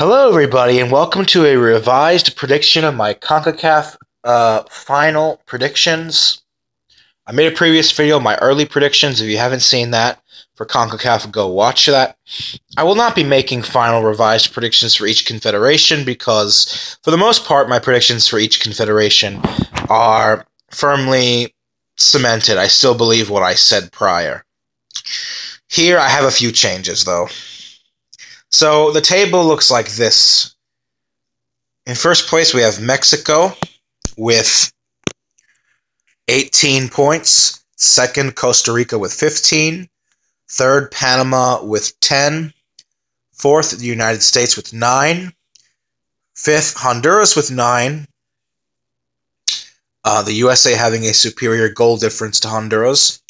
Hello, everybody, and welcome to a revised prediction of my CONCACAF uh, final predictions. I made a previous video, my early predictions. If you haven't seen that for CONCACAF, go watch that. I will not be making final revised predictions for each confederation because, for the most part, my predictions for each confederation are firmly cemented. I still believe what I said prior. Here, I have a few changes, though. So the table looks like this. In first place, we have Mexico with 18 points. Second, Costa Rica with 15. Third, Panama with 10. Fourth, the United States with 9. Fifth, Honduras with 9. Uh, the USA having a superior goal difference to Honduras.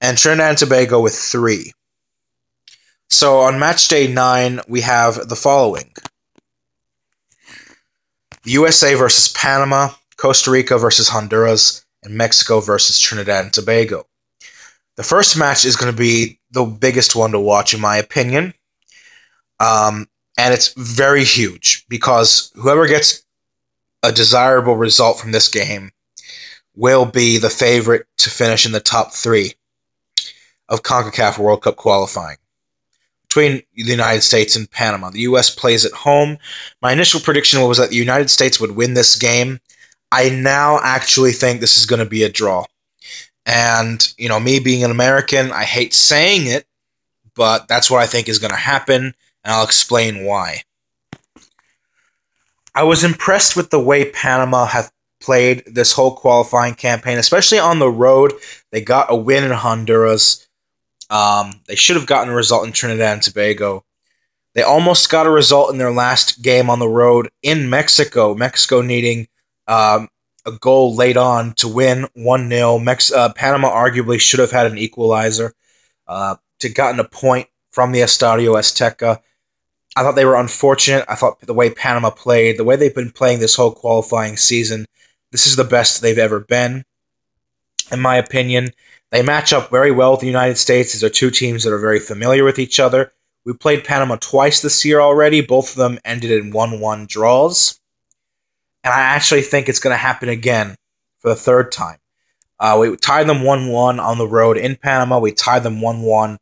And Trinidad and Tobago with 3. So on match day nine, we have the following USA versus Panama, Costa Rica versus Honduras, and Mexico versus Trinidad and Tobago. The first match is going to be the biggest one to watch, in my opinion. Um, and it's very huge because whoever gets a desirable result from this game will be the favorite to finish in the top three of CONCACAF World Cup qualifying between the United States and Panama. The U.S. plays at home. My initial prediction was that the United States would win this game. I now actually think this is going to be a draw. And, you know, me being an American, I hate saying it, but that's what I think is going to happen, and I'll explain why. I was impressed with the way Panama have played this whole qualifying campaign, especially on the road. They got a win in Honduras. Um, they should have gotten a result in Trinidad and Tobago. They almost got a result in their last game on the road in Mexico. Mexico needing um, a goal late on to win 1 0. Mex- uh, Panama arguably should have had an equalizer uh, to gotten a point from the Estadio Azteca. I thought they were unfortunate. I thought the way Panama played, the way they've been playing this whole qualifying season, this is the best they've ever been, in my opinion. They match up very well with the United States. These are two teams that are very familiar with each other. We played Panama twice this year already. Both of them ended in 1 1 draws. And I actually think it's going to happen again for the third time. Uh, we tied them 1 1 on the road in Panama. We tied them 1 1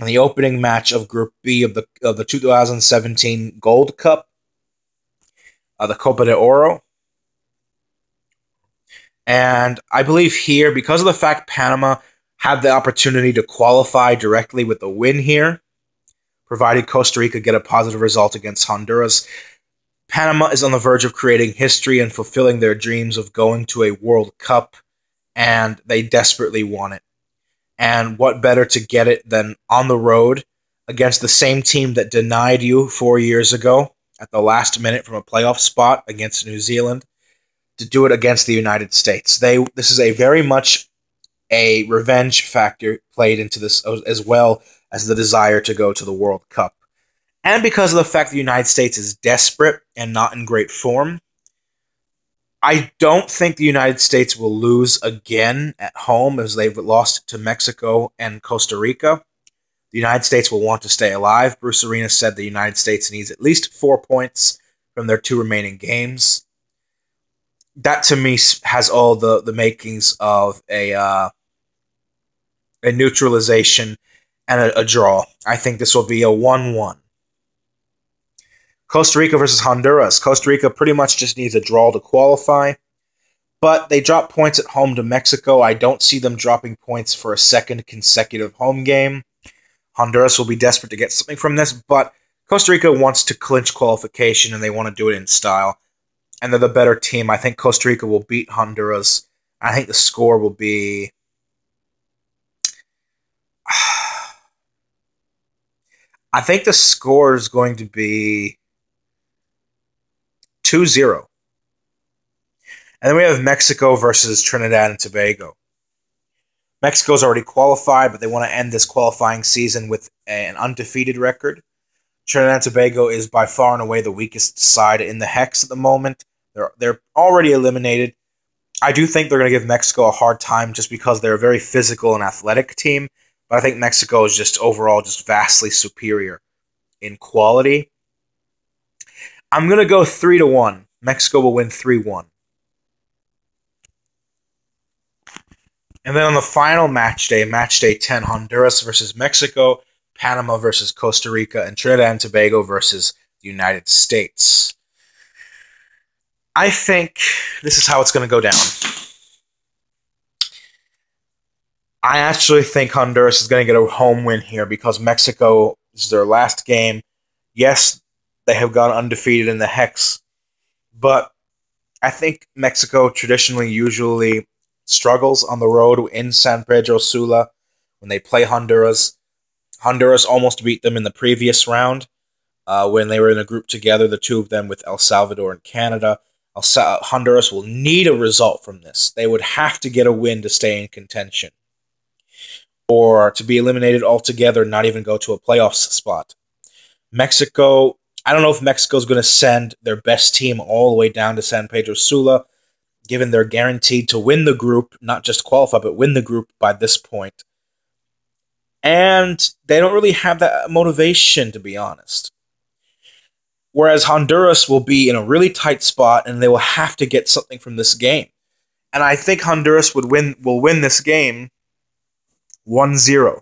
in the opening match of Group B of the, of the 2017 Gold Cup, uh, the Copa de Oro. And I believe here, because of the fact Panama had the opportunity to qualify directly with a win here, provided Costa Rica get a positive result against Honduras. Panama is on the verge of creating history and fulfilling their dreams of going to a World Cup, and they desperately want it. And what better to get it than on the road against the same team that denied you four years ago at the last minute from a playoff spot against New Zealand to do it against the United States. They this is a very much a revenge factor played into this as well as the desire to go to the World Cup. And because of the fact the United States is desperate and not in great form, I don't think the United States will lose again at home as they've lost to Mexico and Costa Rica. The United States will want to stay alive. Bruce Arena said the United States needs at least four points from their two remaining games. That to me has all the, the makings of a uh, a neutralization, and a, a draw. I think this will be a 1 1. Costa Rica versus Honduras. Costa Rica pretty much just needs a draw to qualify, but they drop points at home to Mexico. I don't see them dropping points for a second consecutive home game. Honduras will be desperate to get something from this, but Costa Rica wants to clinch qualification and they want to do it in style. And they're the better team. I think Costa Rica will beat Honduras. I think the score will be I think the score is going to be 2 0. And then we have Mexico versus Trinidad and Tobago. Mexico's already qualified, but they want to end this qualifying season with an undefeated record. Trinidad and Tobago is by far and away the weakest side in the hex at the moment. They're they're already eliminated. I do think they're going to give Mexico a hard time just because they're a very physical and athletic team, but I think Mexico is just overall just vastly superior in quality. I'm gonna go three to one. Mexico will win three one. And then on the final match day, match day 10, Honduras versus Mexico, Panama versus Costa Rica, and Trinidad and Tobago versus the United States. I think this is how it's going to go down. I actually think Honduras is going to get a home win here because Mexico is their last game. Yes, they have gone undefeated in the Hex, but I think Mexico traditionally usually struggles on the road in San Pedro Sula when they play Honduras. Honduras almost beat them in the previous round uh, when they were in a group together, the two of them with El Salvador and Canada. El Honduras will need a result from this. They would have to get a win to stay in contention or to be eliminated altogether, not even go to a playoffs spot. Mexico, I don't know if Mexico is going to send their best team all the way down to San Pedro Sula, given they're guaranteed to win the group, not just qualify, but win the group by this point. And they don't really have that motivation, to be honest. Whereas Honduras will be in a really tight spot and they will have to get something from this game. And I think Honduras would win will win this game 1-0.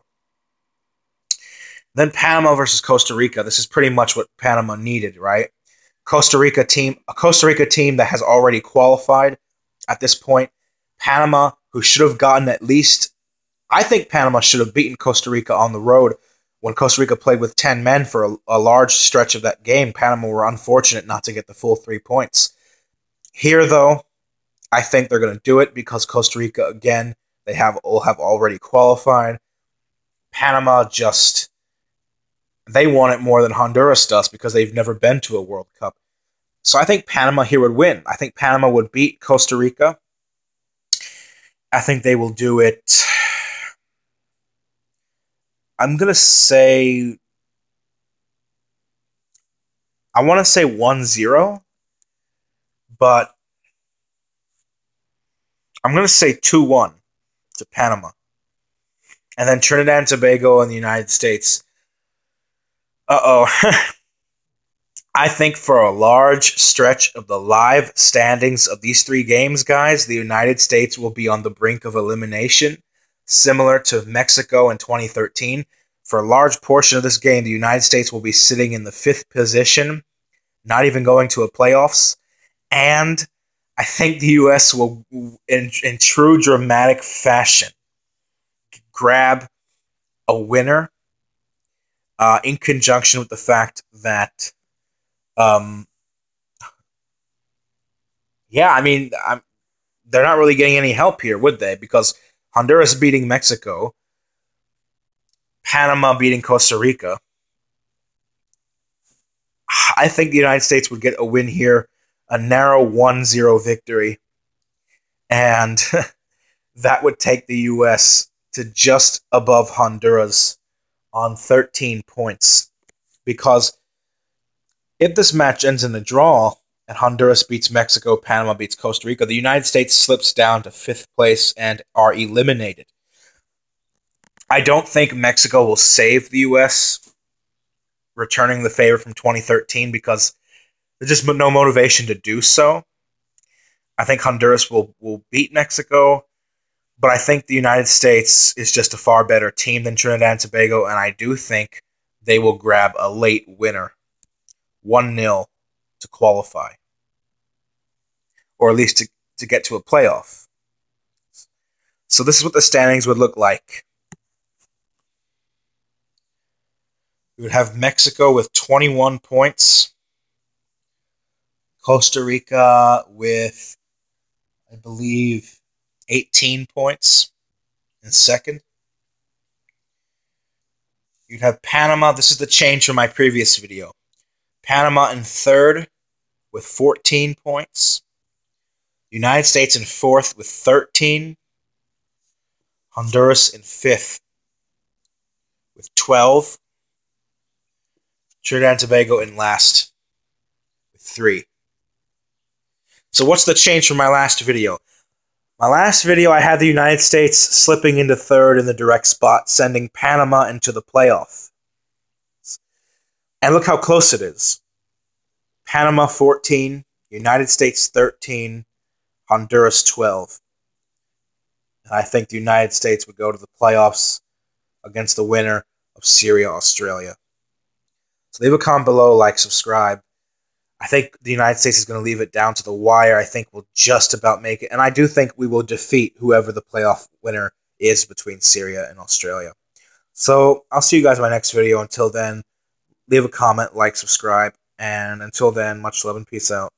Then Panama versus Costa Rica. This is pretty much what Panama needed, right? Costa Rica team, a Costa Rica team that has already qualified at this point. Panama, who should have gotten at least, I think Panama should have beaten Costa Rica on the road when Costa Rica played with 10 men for a, a, large stretch of that game, Panama were unfortunate not to get the full three points. Here, though, I think they're going to do it because Costa Rica, again, they have all have already qualified. Panama just they want it more than Honduras does because they've never been to a World Cup. So I think Panama here would win. I think Panama would beat Costa Rica. I think they will do it I'm gonna say I want to say 1-0, but I'm gonna say 2-1 to Panama, and then Trinidad and Tobago and the United States. Uh oh. I think for a large stretch of the live standings of these three games, guys, the United States will be on the brink of elimination similar to Mexico in 2013. For a large portion of this game, the United States will be sitting in the fifth position, not even going to a playoffs. And I think the U.S. will, in, in true dramatic fashion, grab a winner uh, in conjunction with the fact that, um, yeah, I mean, I'm, they're not really getting any help here, would they? Because Honduras beating Mexico, Panama beating Costa Rica. I think the United States would get a win here, a narrow 1 0 victory. And that would take the U.S. to just above Honduras on 13 points. Because if this match ends in a draw, and Honduras beats Mexico, Panama beats Costa Rica, the United States slips down to fifth place and are eliminated. I don't think Mexico will save the U.S. returning the favor from 2013 because there's just no motivation to do so. I think Honduras will, will beat Mexico, but I think the United States is just a far better team than Trinidad and Tobago, and I do think they will grab a late winner 1 0 to qualify, or at least to, to get to a playoff. So this is what the standings would look like. We would have Mexico with 21 points, Costa Rica with, I believe, 18 points in second. You'd have Panama. This is the change from my previous video. Panama in third with 14 points. United States in fourth with 13. Honduras in fifth with 12. Trinidad and Tobago in last with 3. So what's the change from my last video? My last video, I had the United States slipping into third in the direct spot, sending Panama into the playoff. And look how close it is. Panama 14, United States 13, Honduras 12. And I think the United States would go to the playoffs against the winner of Syria, Australia. So leave a comment below, like, subscribe. I think the United States is going to leave it down to the wire. I think we'll just about make it. And I do think we will defeat whoever the playoff winner is between Syria and Australia. So I'll see you guys in my next video. Until then, leave a comment, like, subscribe. And until then, much love and peace out.